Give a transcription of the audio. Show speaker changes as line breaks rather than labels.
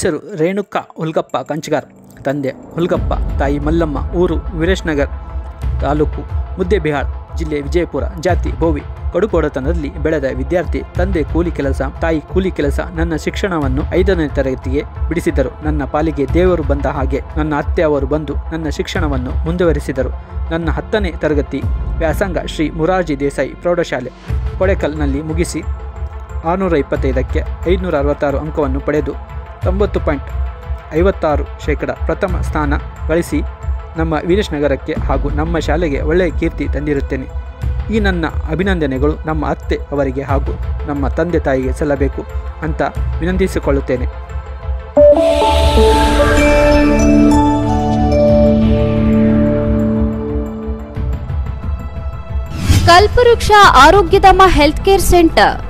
ಹೆಸರು ರೇಣುಕಾ ಹುಲ್ಗಪ್ಪ ಕಂಚಗಾರ್, ತಂದೆ ಹುಲ್ಗಪ್ಪ, ತಾಯಿ ಮಲ್ಲಮ್ಮ, ಊರು ವೀರೇಶ್ ನಗರ್ ತಾಲೂಕು ಮುದ್ದೆಬಿಹಾಳ್ ಜಿಲ್ಲೆ ವಿಜಯಪುರ ಜಾತಿ ಬೋವಿ. ಕಡುಕೋಡತನದಲ್ಲಿ ಬೆಳೆದ ವಿದ್ಯಾರ್ಥಿ, ತಂದೆ ಕೂಲಿ ಕೆಲಸ, ತಾಯಿ ಕೂಲಿ ಕೆಲಸ ನನ್ನ ಶಿಕ್ಷಣವನ್ನು ಐದನೇ ತರಗತಿಗೆ ಬಿಡಿಸಿದರು ನನ್ನ ಪಾಲಿಗೆ ದೇವರು ಬಂದ ಹಾಗೆ ನನ್ನ ಅತ್ತೆ ಅವರು ಬಂದು ನನ್ನ ಶಿಕ್ಷಣವನ್ನು ಮುಂದುವರಿಸಿದರು. ನನ್ನ ಹತ್ತನೇ ತರಗತಿ ವ್ಯಾಸಂಗ ಶ್ರೀ ಮುರಾರ್ಜಿ ದೇಸಾಯಿ ಪ್ರೌಢಶಾಲೆ ಕೊಡೆಕಲ್ನಲ್ಲಿ ಮುಗಿಸಿ ಆರುನೂರ ಇಪ್ಪತ್ತೈದಕ್ಕೆ ಐದುನೂರ ಅರವತ್ತಾರು ಅಂಕವನ್ನು ಪಡೆದು ತೊಂಬತ್ತು ಪಾಯಿಂಟ್ ಐವತ್ತಾರು ಶೇಕಡ ಪ್ರಥಮ ಸ್ಥಾನ ಗಳಿಸಿ ನಮ್ಮ ವೀರೇಶ್ ನಗರಕ್ಕೆ ಹಾಗೂ ನಮ್ಮ ಶಾಲೆಗೆ ಒಳ್ಳೆಯ ಕೀರ್ತಿ ತಂದಿರುತ್ತೇನೆ. ಈ ನನ್ನ ಅಭಿನಂದನೆಗಳು ನಮ್ಮ ಅತ್ತೆ ಅವರಿಗೆ ಹಾಗೂ ನಮ್ಮ ತಂದೆ ತಾಯಿಗೆ ಸಲ್ಲಬೇಕು ಅಂತ ವಿನಂತಿಸಿಕೊಳ್ಳುತ್ತೇನೆ.
ಕಲ್ಪವೃಕ್ಷ ಆರೋಗ್ಯಧಾಮ ಹೆಲ್ತ್ ಕೇರ್ ಸೆಂಟರ್.